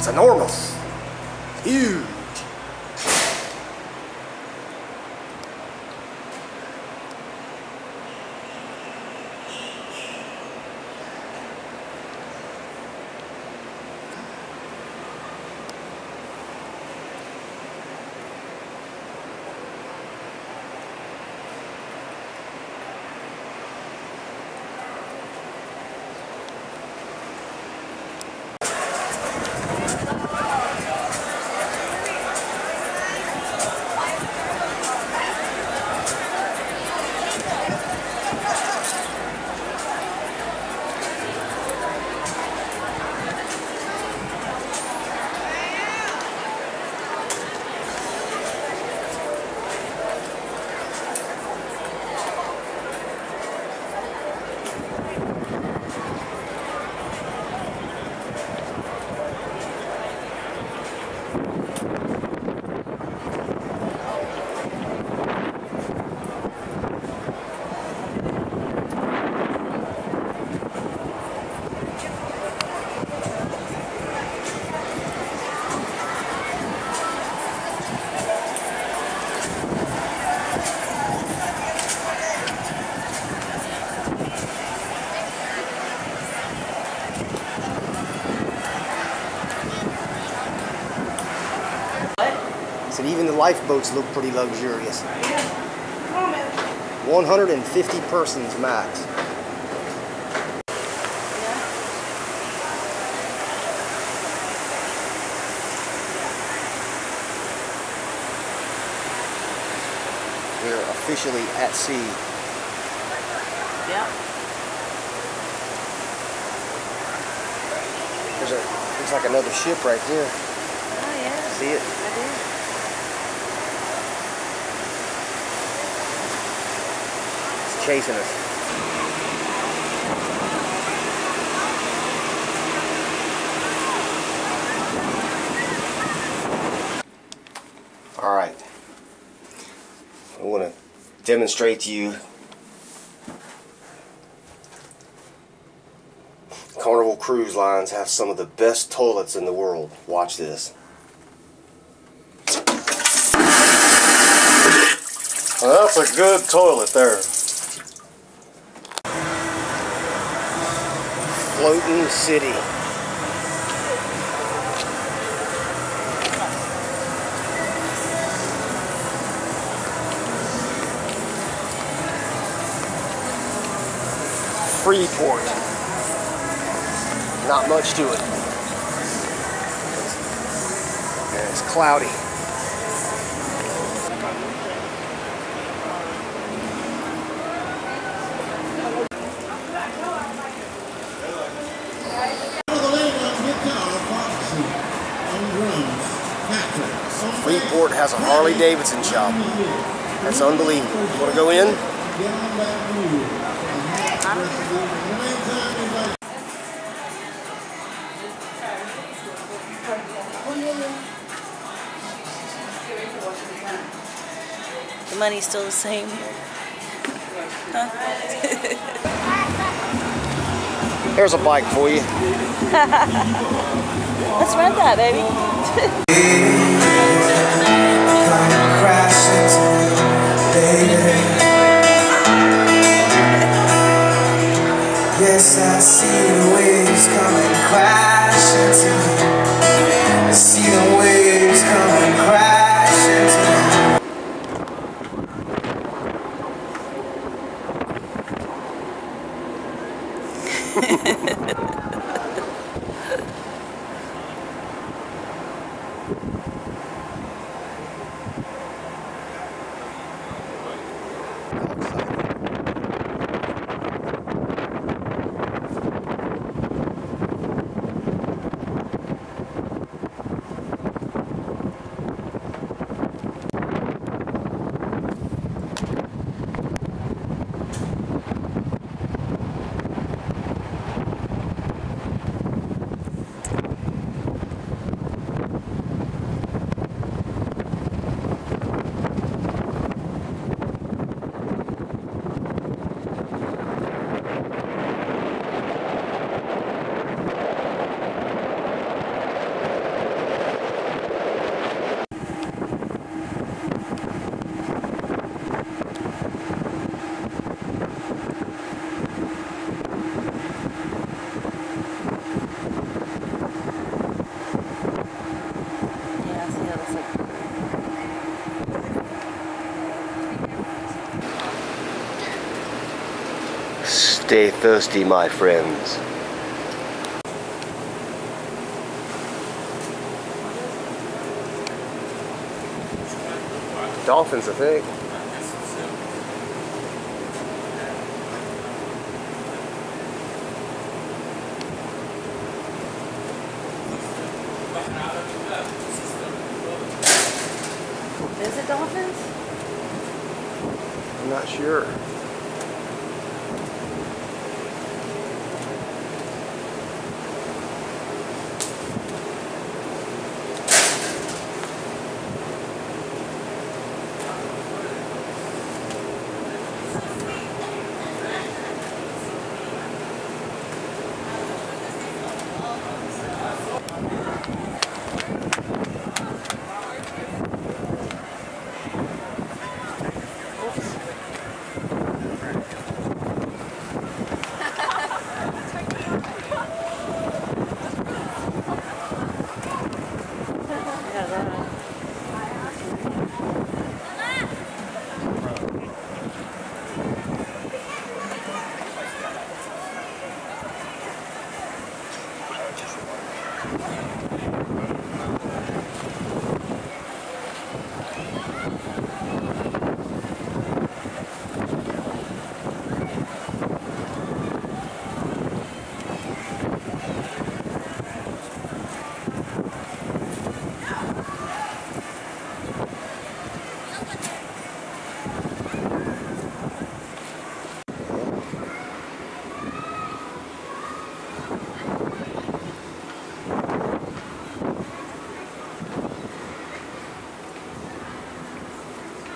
It's enormous. Huge. Lifeboats look pretty luxurious. Come on, man. 150 persons max. We're officially at sea. Yeah. There's a looks like another ship right there. Oh, yeah. See it? I did. Chasing us. All right. I want to demonstrate to you Carnival Cruise Lines have some of the best toilets in the world. Watch this. Well, that's a good toilet there. Floating City. Freeport. Not much to it. It's cloudy. Freeport has a Harley Davidson shop. That's unbelievable. Want to go in? The money's still the same. There's a bike for you. Let's rent that, baby. Yes, I see the waves coming crashing to me. I see the waves outside Stay thirsty, my friends. Dolphins, I think. Is it dolphins? I'm not sure. Yeah, that.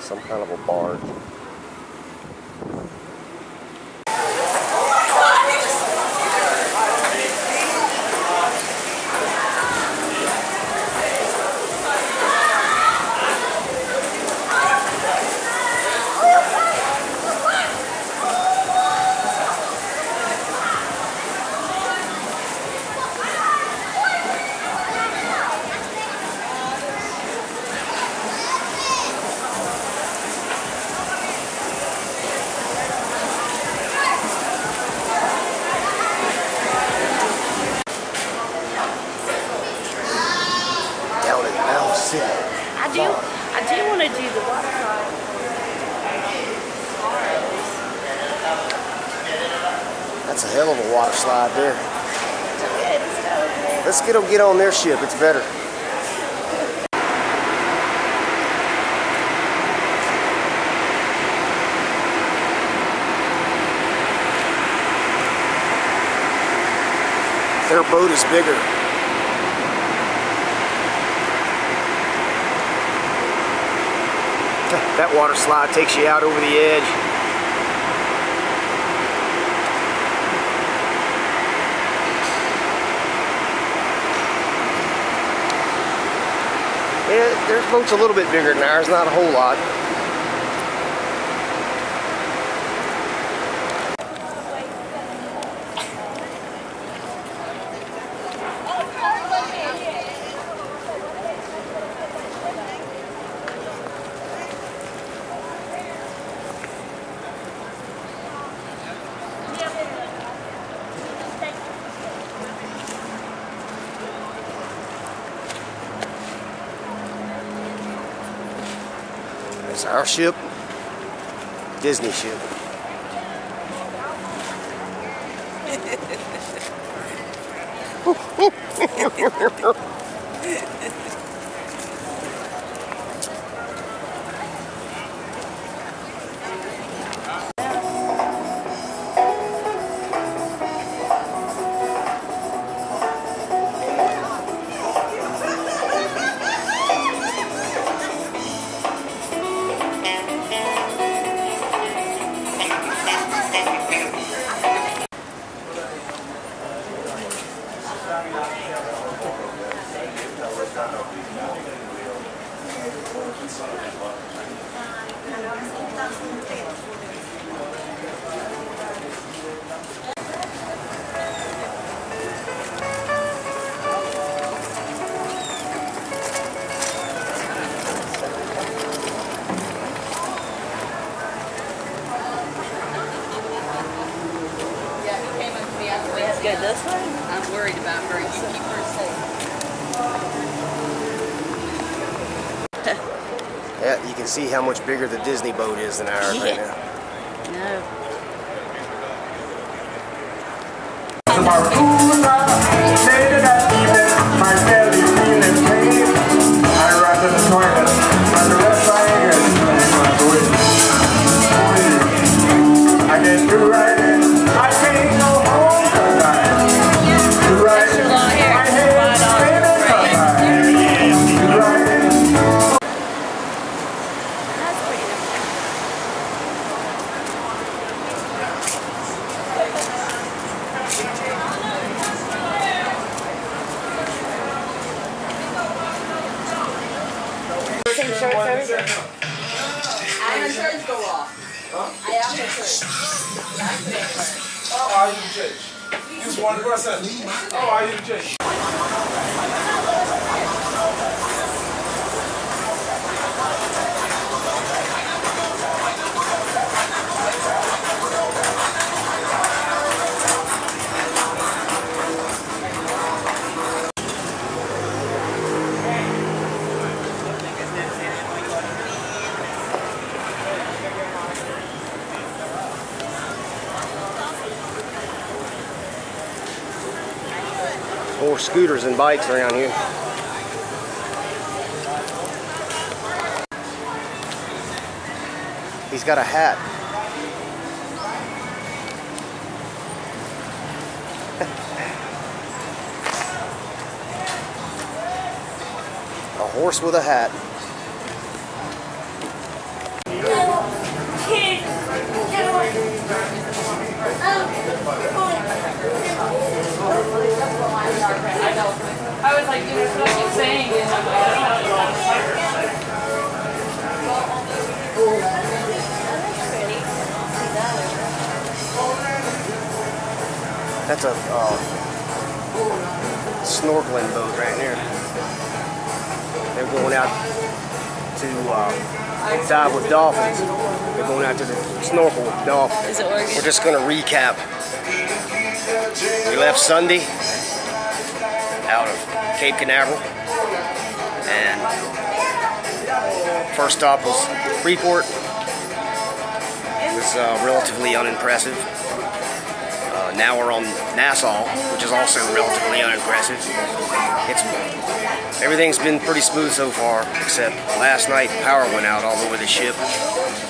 Some kind of a barn. Down in Mound City. I do. I do want to do the water slide. That's a hell of a water slide there. Okay, let's go. Let's get them get on their ship. It's better. Their boat is bigger. That water slide takes you out over the edge. Yeah, their boat's a little bit bigger than ours, not a whole lot. It's our ship, Disney ship. can see how much bigger the Disney boat is than ours right now. No. More scooters and bikes around here. He's got a hat. a horse with a hat. That's a uh, snorkeling boat right here. They're going out to uh, dive with dolphins. They're going out to the snorkel with dolphins. Is it working? We're just going to recap. We left Sunday out of Cape Canaveral, and first stop was Freeport. It was uh, relatively unimpressive. Now we're on Nassau, which is also relatively unimpressive. It's everything's been pretty smooth so far, except last night power went out all over the ship,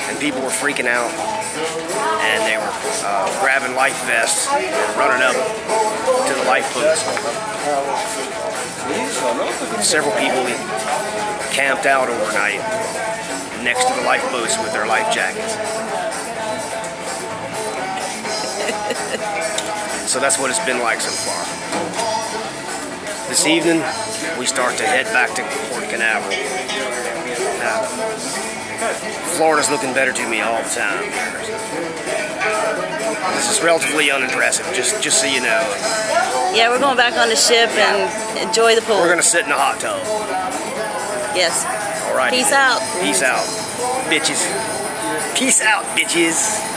and people were freaking out, and they were uh, grabbing life vests and running up to the lifeboats. Several people camped out overnight next to the lifeboats with their life jackets. So that's what it's been like so far. This evening, we start to head back to Port Canaveral. Now, Florida's looking better to me all the time. This is relatively unimpressive, just just so you know. Yeah, we're going back on the ship and enjoy the pool. We're gonna sit in the hot tub. Yes. All right. Peace out. Peace out, bitches. Peace out, bitches.